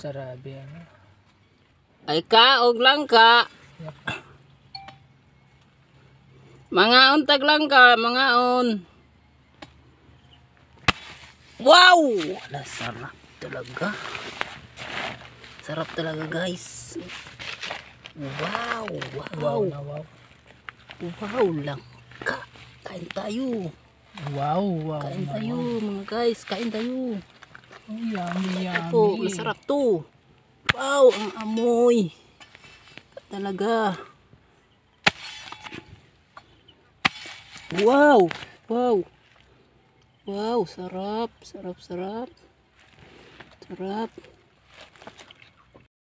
Sarabi ano. Ay ka, og lang ka. Yep. Mga untag lang ka, mga on. Wow! Wala, sarap talaga. Sarap talaga, guys. Wow! Wow Wow! na wow. Wow lang ka. Kain tayo. Wow, wow. Kain tayo, mga guys. Kain tayo. Oh, yummy, yummy. Ito, masarap to. Wow, ang amoy. Talaga. Wow, wow. Wow, sarap, sarap, sarap. Sarap.